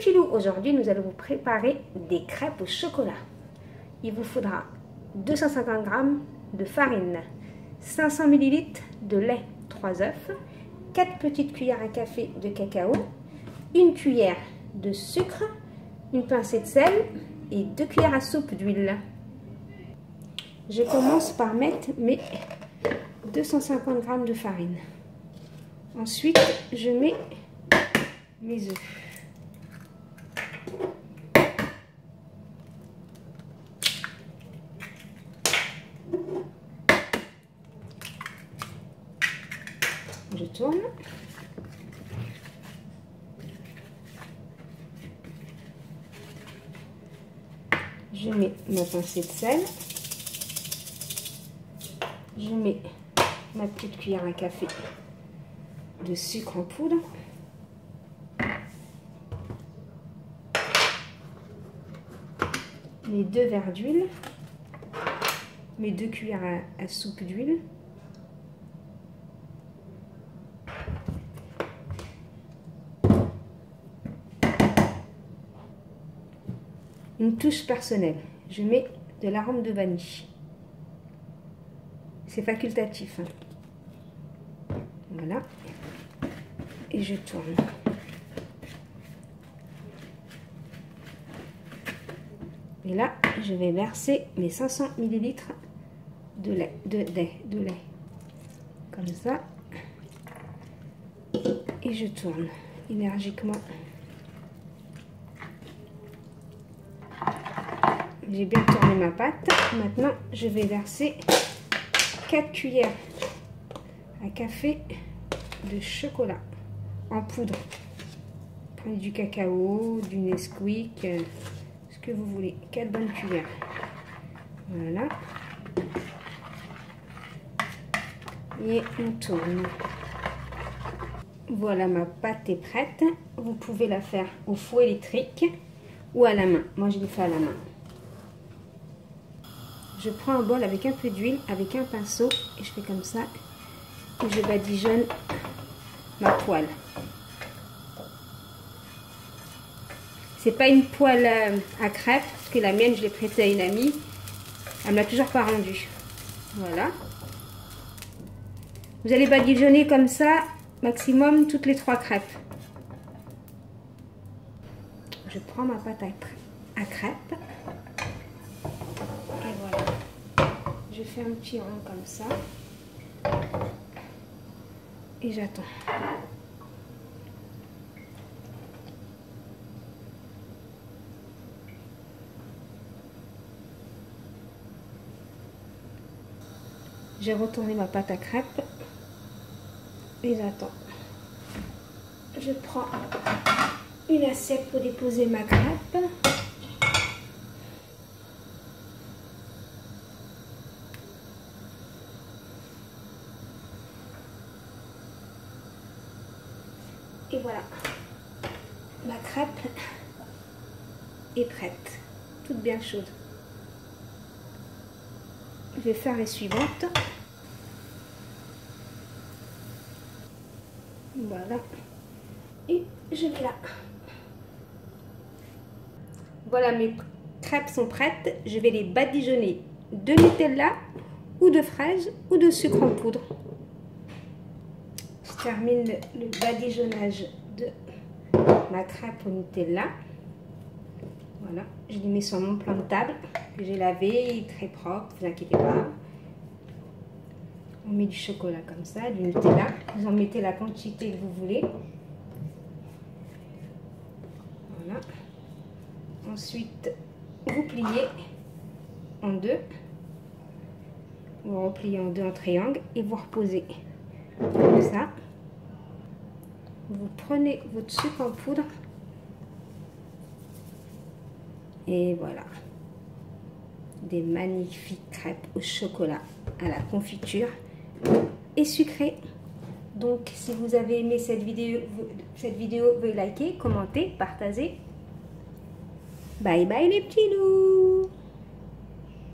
les aujourd'hui nous allons vous préparer des crêpes au chocolat. Il vous faudra 250 g de farine, 500 ml de lait, 3 œufs, 4 petites cuillères à café de cacao, une cuillère de sucre, une pincée de sel et 2 cuillères à soupe d'huile. Je commence par mettre mes 250 g de farine. Ensuite, je mets mes œufs. Je tourne. Je mets ma pincée de sel. Je mets ma petite cuillère à café de sucre en poudre. Mes deux verres d'huile. Mes deux cuillères à, soupe d'huile. Une touche personnelle. Je mets de l'arôme de vanille. C'est facultatif. Hein. Voilà. Et je tourne. Et là, je vais verser mes 500 ml de lait, de lait, de lait. Comme ça. Et je tourne énergiquement. J'ai bien tourné ma pâte. Maintenant, je vais verser 4 cuillères à café de chocolat en poudre. Prenez du cacao, du Nesquik, euh, ce que vous voulez. 4 bonnes cuillères. Voilà. Et on tourne. Voilà, ma pâte est prête. Vous pouvez la faire au four électrique ou à la main. Moi, je l'ai fait à la main. Je prends un bol avec un peu d'huile, avec un pinceau, et je fais comme ça. Et je badigeonne ma poêle. C'est pas une poêle euh, à crêpes, parce que la mienne, je l'ai prêtée à une amie. Elle me l'a toujours pas rendue. Voilà. Vous allez badigeonner comme ça, maximum toutes les trois crêpes. Je prends ma pâte à crêpes. Je fais un petit rond comme ça. Et j'attends. J'ai retourné ma pâte à crêpes et j'attends. Je prends une assiette pour déposer ma crêpe Et voilà, ma crêpe est prête, toute bien chaude. Je vais faire les suivantes. Voilà. Et je vais là. Voilà, mes crêpes sont prêtes. Je vais les badigeonner de Nutella ou de fraises ou de sucre en poudre termine le badigeonnage de ma crêpe au Nutella. Voilà, je l'ai mis sur mon plan de table que j'ai lavé, très propre, ne vous inquiétez pas. On met du chocolat comme ça, du Nutella. Vous en mettez la quantité que vous voulez. Voilà. Ensuite, vous pliez en deux. Vous repliez en deux en triangle et vous reposez comme ça vous prenez votre sucre en poudre. Et voilà. Des magnifiques crêpes au chocolat à la confiture et sucré donc si vous avez aimé cette vidéo cette vidéo veuillez liker commenter partager. Bye bye les petits loups